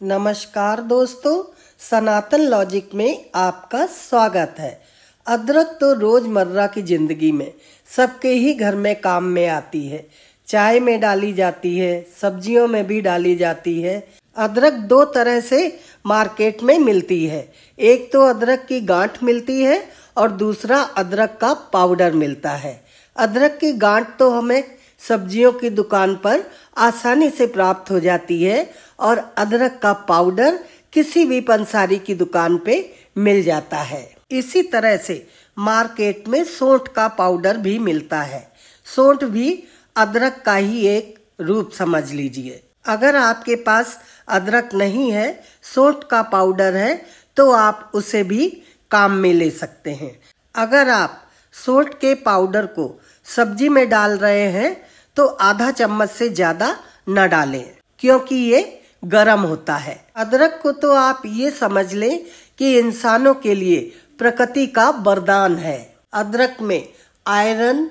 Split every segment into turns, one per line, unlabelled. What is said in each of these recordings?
नमस्कार दोस्तों, सनातन लॉजिक में आपका स्वागत है। अदरक तो रोज़मर्रा की ज़िंदगी में, सबके ही घर में काम में आती है। चाय में डाली जाती है, सब्जियों में भी डाली जाती है। अदरक दो तरह से मार्केट में मिलती है। एक तो अदरक की गांठ मिलती है और दूसरा अदरक का पाउडर मिलता है। अदरक की गांठ तो हमें सब्जियों की दुकान पर आसानी से प्राप्त हो जाती है और अदरक का पाउडर किसी भी पंसारी की दुकान पे मिल जाता है। इसी तरह से मार्केट में सोंठ का पाउडर भी मिलता है। सोंठ भी अदरक का ही एक रूप समझ लीजिए। अगर आपके पास अदरक नहीं है, सोंठ का पाउडर है तो आप उसे भी काम में ले सकते हैं। अगर आप सोंठ के पाउडर को सब्ज़ी में डाल रहे हैं तो आधा चम्मच से ज़्यादा न डालें, क्योंकि ये गर्म होता है। अदरक को तो आप ये समझ लें कि इंसानों के लिए प्रकृति का वरदान है। अदरक में आयरन,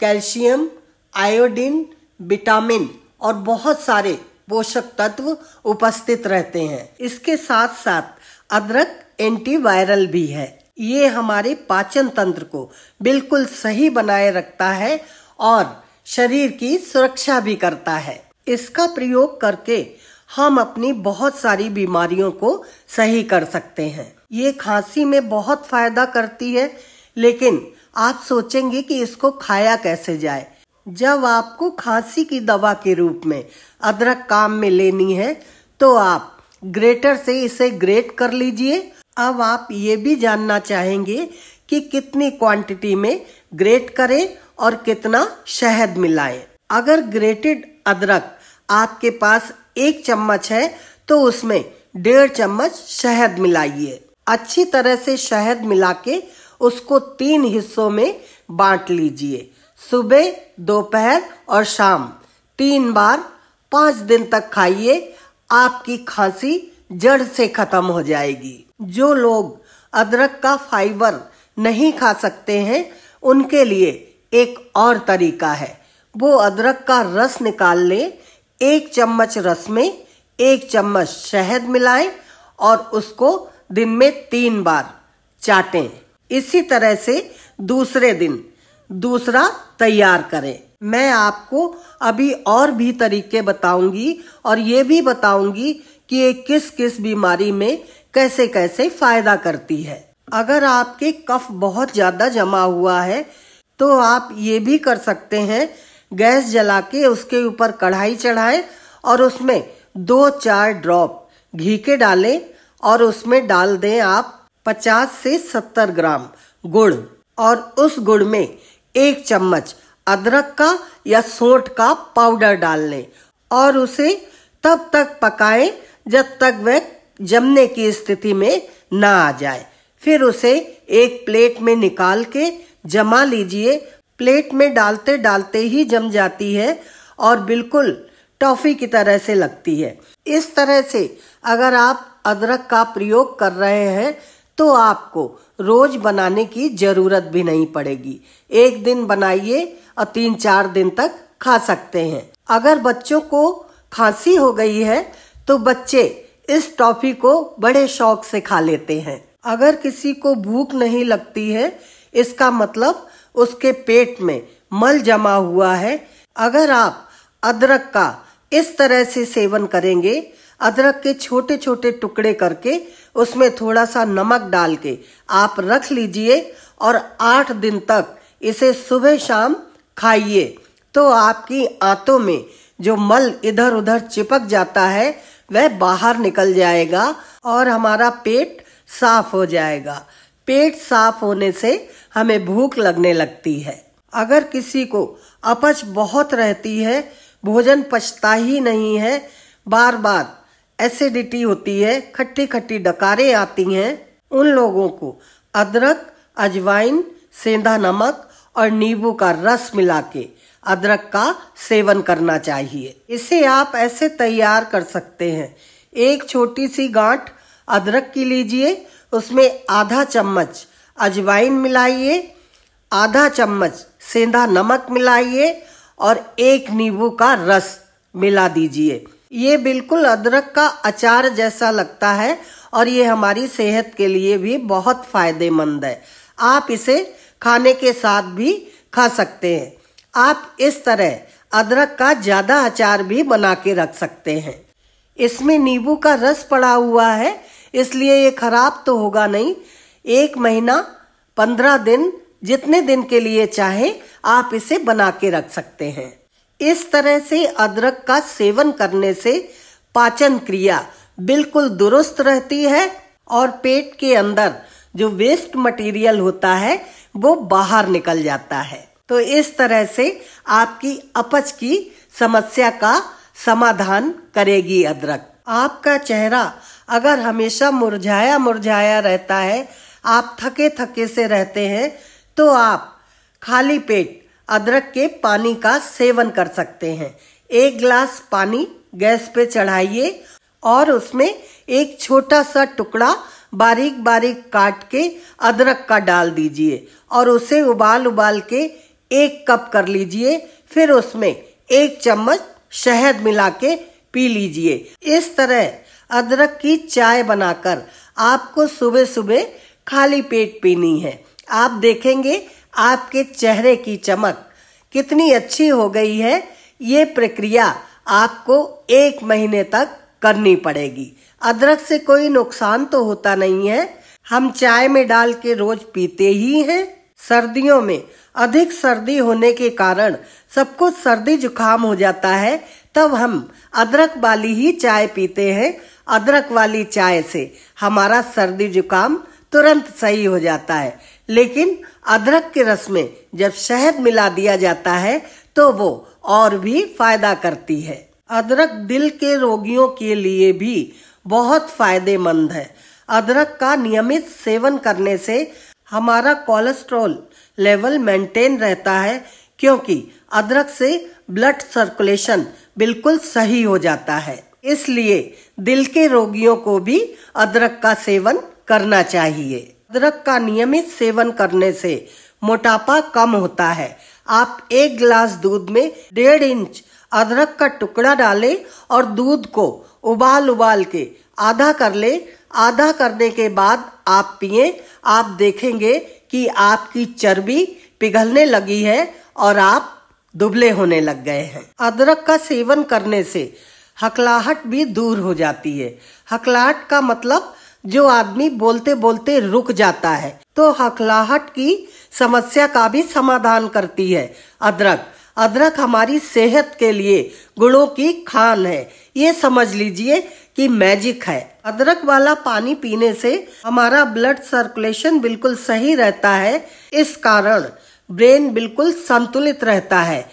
कैल्शियम, आयोडीन, विटामिन और बहुत सारे पोषक तत्व उपस्थित रहते हैं। इसके साथ साथ अदरक एंटीवायरल भी है। ये हमारे पाचन तंत्र को बिल्कुल सही बनाए रखता है और शरीर की सुरक्षा भी करता है। इसका प्रयोग करके हम अपनी बहुत सारी बीमारियों को सही कर सकते हैं। ये खांसी में बहुत फ़ायदा करती है, लेकिन आप सोचेंगे कि इसको खाया कैसे जाए। जब आपको खांसी की दवा के रूप में अदरक काम में लेनी है तो आप ग्रेटर से इसे ग्रेट कर लीजिए। अब आप ये भी जानना चाहेंगे कि कितनी क्वांटिटी में ग्रेट करें और कितना शहद मिलाएँ। अगर ग्रेटेड अदरक आपके पास एक चम्मच है तो उसमें डेढ़ चम्मच शहद मिलाइए। अच्छी तरह से शहद मिला के उसको तीन हिस्सों में बांट लीजिए। सुबह, दोपहर और शाम तीन बार पाँच दिन तक खाइए, आपकी खांसी जड़ से खत्म हो जाएगी। जो लोग अदरक का फाइबर नहीं खा सकते हैं, उनके लिए एक और तरीका है। वो अदरक का रस निकाल ले, एक चम्मच रस में एक चम्मच शहद मिलाएँ और उसको दिन में तीन बार चाटें। इसी तरह से दूसरे दिन दूसरा तैयार करें। मैं आपको अभी और भी तरीके बताऊँगी और ये भी बताऊँगी कि ये किस किस बीमारी में कैसे कैसे फ़ायदा करती है। अगर आपके कफ बहुत ज़्यादा जमा हुआ है तो आप ये भी कर सकते हैं, गैस जला के उसके ऊपर कढ़ाई चढ़ाएँ और उसमें दो चार ड्रॉप घी के डालें और उसमें डाल दें आप 50 से 70 ग्राम गुड़ और उस गुड़ में एक चम्मच अदरक का या सोंठ का पाउडर डाल लें और उसे तब तक पकाएँ जब तक वह जमने की स्थिति में न आ जाए। फिर उसे एक प्लेट में निकाल के जमा लीजिए। प्लेट में डालते डालते ही जम जाती है और बिल्कुल टॉफी की तरह से लगती है। इस तरह से अगर आप अदरक का प्रयोग कर रहे हैं तो आपको रोज बनाने की ज़रूरत भी नहीं पड़ेगी। एक दिन बनाइए और तीन चार दिन तक खा सकते हैं। अगर बच्चों को खांसी हो गई है तो बच्चे इस टॉफी को बड़े शौक से खा लेते हैं। अगर किसी को भूख नहीं लगती है, इसका मतलब उसके पेट में मल जमा हुआ है। अगर आप अदरक का इस तरह से सेवन करेंगे, अदरक के छोटे छोटे टुकड़े करके उसमें थोड़ा सा नमक डाल के आप रख लीजिए और आठ दिन तक इसे सुबह शाम खाइए। तो आपकी आंतों में जो मल इधर उधर चिपक जाता है, वह बाहर निकल जाएगा और हमारा पेट साफ़ हो जाएगा। पेट साफ़ होने से हमें भूख लगने लगती है। अगर किसी को अपच बहुत रहती है, भोजन पचता ही नहीं है बार बार एसिडिटी होती है खट्टी खट्टी डकारें आती हैं, उन लोगों को अदरक, अजवाइन, सेंधा नमक और नींबू का रस मिला के अदरक का सेवन करना चाहिए। इसे आप ऐसे तैयार कर सकते हैं। एक छोटी सी गांठ अदरक की लीजिए, उसमें आधा चम्मच अजवाइन मिलाइए, आधा चम्मच सेंधा नमक मिलाइए और एक नींबू का रस मिला दीजिए। ये बिल्कुल अदरक का अचार जैसा लगता है और ये हमारी सेहत के लिए भी बहुत फ़ायदेमंद है। आप इसे खाने के साथ भी खा सकते हैं। आप इस तरह अदरक का ज़्यादा अचार भी बना के रख सकते हैं। इसमें नींबू का रस पड़ा हुआ है इसलिए ये खराब तो होगा नहीं। एक महीना, पंद्रह दिन, जितने दिन के लिए चाहे, आप इसे बना के रख सकते हैं। इस तरह से अदरक का सेवन करने से पाचन क्रिया बिल्कुल दुरुस्त रहती है और पेट के अंदर जो वेस्ट मटेरियल होता है, वो बाहर निकल जाता है। तो इस तरह से आपकी अपच की समस्या का समाधान करेगी अदरक। आपका चेहरा अगर हमेशा मुरझाया मुरझाया रहता है, आप थके थके से रहते हैं तो आप खाली पेट अदरक के पानी का सेवन कर सकते हैं। एक गिलास पानी गैस पे चढ़ाइए और उसमें एक छोटा सा टुकड़ा बारीक बारीक काट के अदरक का डाल दीजिए और उसे उबाल उबाल के एक कप कर लीजिए, फिर उसमें एक चम्मच शहद मिला के पी लीजिए। इस तरह अदरक की चाय बनाकर आपको सुबह सुबह खाली पेट पीनी है। आप देखेंगे आपके चेहरे की चमक कितनी अच्छी हो गई है। ये प्रक्रिया आपको एक महीने तक करनी पड़ेगी। अदरक से कोई नुकसान तो होता नहीं है। हम चाय में डाल के रोज पीते ही हैं। सर्दियों में अधिक सर्दी होने के कारण सबको सर्दी जुकाम हो जाता है, तब हम अदरक वाली ही चाय पीते हैं। अदरक वाली चाय से हमारा सर्दी जुकाम तुरंत सही हो जाता है। लेकिन अदरक के रस में जब शहद मिला दिया जाता है तो वो और भी फ़ायदा करती है। अदरक दिल के रोगियों के लिए भी बहुत फ़ायदेमंद है। अदरक का नियमित सेवन करने से हमारा कोलेस्ट्रॉल लेवल मेंटेन रहता है क्योंकि अदरक से ब्लड सर्कुलेशन बिल्कुल सही हो जाता है। इसलिए दिल के रोगियों को भी अदरक का सेवन करना चाहिए। अदरक का नियमित सेवन करने से मोटापा कम होता है। आप एक गिलास दूध में डेढ़ इंच अदरक का टुकड़ा डालें और दूध को उबाल उबाल के आधा कर ले आधा करने के बाद आप पिए। आप देखेंगे कि आपकी चर्बी पिघलने लगी है और आप दुबले होने लग गए हैं। अदरक का सेवन करने से हकलाहट भी दूर हो जाती है। हकलाहट का मतलब जो आदमी बोलते बोलते रुक जाता है तो हकलाहट की समस्या का भी समाधान करती है अदरक। अदरक हमारी सेहत के लिए गुणों की खान है। ये समझ लीजिए कि मैजिक है। अदरक वाला पानी पीने से हमारा ब्लड सर्कुलेशन बिल्कुल सही रहता है। इस कारण ब्रेन बिल्कुल संतुलित रहता है।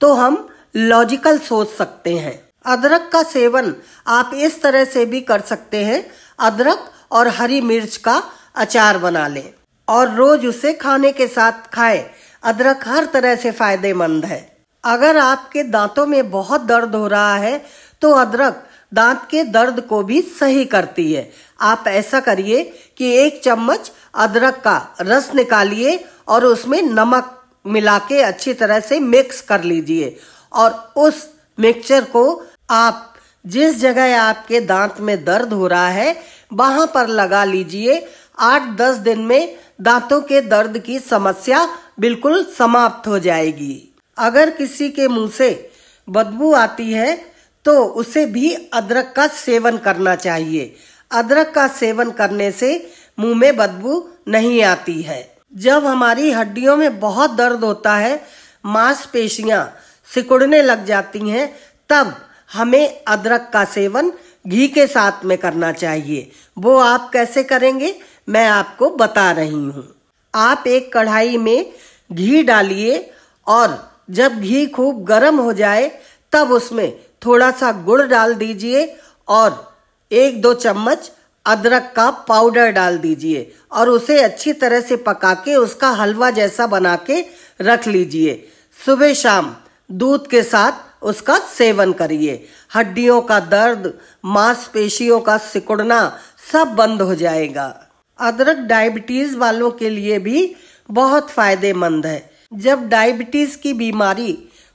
तो हम लॉजिकल सोच सकते हैं। अदरक का सेवन आप इस तरह से भी कर सकते हैं। अदरक और हरी मिर्च का अचार बना लें और रोज उसे खाने के साथ खाएँ। अदरक हर तरह से फ़ायदेमंद है। अगर आपके दांतों में बहुत दर्द हो रहा है तो अदरक दांत के दर्द को भी सही करती है। आप ऐसा करिए कि एक चम्मच अदरक का रस निकालिए और उसमें नमक मिला के अच्छी तरह से मिक्स कर लीजिए। और उस मिक्सचर को आप जिस जगह आपके दांत में दर्द हो रहा है, वहाँ पर लगा लीजिए। आठ दस दिन में दांतों के दर्द की समस्या बिल्कुल समाप्त हो जाएगी। अगर किसी के मुँह से बदबू आती है तो उसे भी अदरक का सेवन करना चाहिए। अदरक का सेवन करने से मुँह में बदबू नहीं आती है। जब हमारी हड्डियों में बहुत दर्द होता है, मांसपेशियाँ सिकुड़ने लग जाती हैं, तब हमें अदरक का सेवन घी के साथ में करना चाहिए। वो आप कैसे करेंगे, मैं आपको बता रही हूँ। आप एक कढ़ाई में घी डालिए और जब घी खूब गर्म हो जाए, तब उसमें थोड़ा सा गुड़ डाल दीजिए और एक दो चम्मच अदरक का पाउडर डाल दीजिए और उसे अच्छी तरह से पका के उसका हलवा जैसा बना के रख लीजिए। सुबह शाम दूध के साथ उसका सेवन करिए। हड्डियों का दर्द, मांसपेशियों का सिकुड़ना सब बंद हो जाएगा। अदरक डायबिटीज़ वालों के लिए भी बहुत फ़ायदेमंद है। जब डायबिटीज़ की बीमारी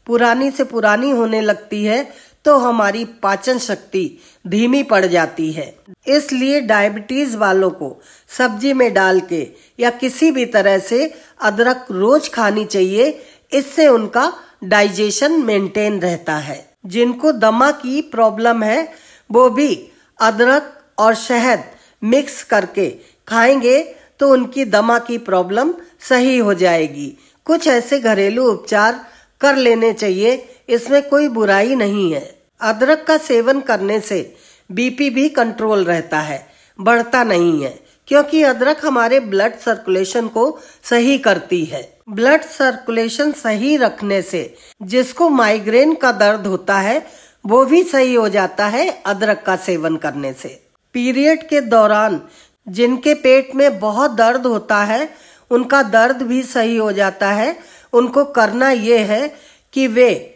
पुरानी से पुरानी होने लगती है तो हमारी पाचन शक्ति धीमी पड़ जाती है। इसलिए डायबिटीज़ वालों को सब्ज़ी में डाल के या किसी भी तरह से अदरक रोज खानी चाहिए, इससे उनका डाइजेशन मेंटेन रहता है। जिनको दमा की प्रॉब्लम है, वो भी अदरक और शहद मिक्स करके खाएँगे तो उनकी दमा की प्रॉब्लम सही हो जाएगी। कुछ ऐसे घरेलू उपचार कर लेने चाहिए इसमें कोई बुराई नहीं है। अदरक का सेवन करने से बीपी भी कंट्रोल रहता है, बढ़ता नहीं है, क्योंकि अदरक हमारे ब्लड सर्कुलेशन को सही करती है। ब्लड सर्कुलेशन सही रखने से जिसको माइग्रेन का दर्द होता है, वो भी सही हो जाता है अदरक का सेवन करने से। पीरियड के दौरान जिनके पेट में बहुत दर्द होता है, उनका दर्द भी सही हो जाता है। उनको करना ये है कि वे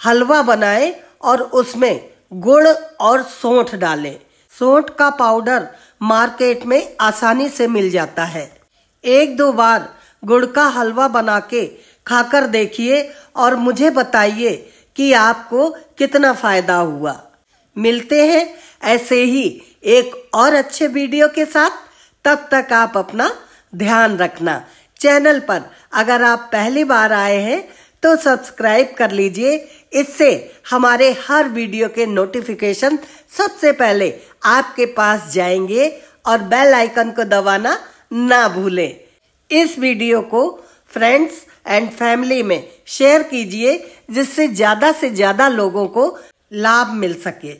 हलवा बनाए और उसमें गुड़ और सौंठ डालें। सौंठ का पाउडर मार्केट में आसानी से मिल जाता है। एक दो बार गुड़ का हलवा बना के खाकर देखिए और मुझे बताइए कि आपको कितना फ़ायदा हुआ। मिलते हैं ऐसे ही एक और अच्छे वीडियो के साथ। तब तक आप अपना ध्यान रखना। चैनल पर अगर आप पहली बार आए हैं तो सब्सक्राइब कर लीजिए। इससे हमारे हर वीडियो के नोटिफिकेशन सबसे पहले आपके पास जाएँगे और बेल आइकन को दबाना ना भूलें। इस वीडियो को फ्रेंड्स एंड फैमिली में शेयर कीजिए, जिससे ज़्यादा से ज़्यादा लोगों को लाभ मिल सके।